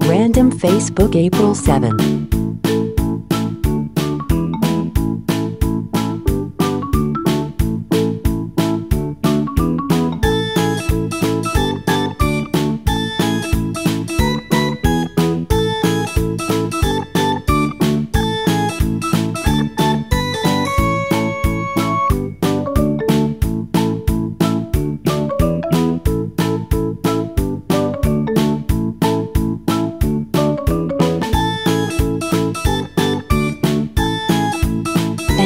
Random Facebook April 7.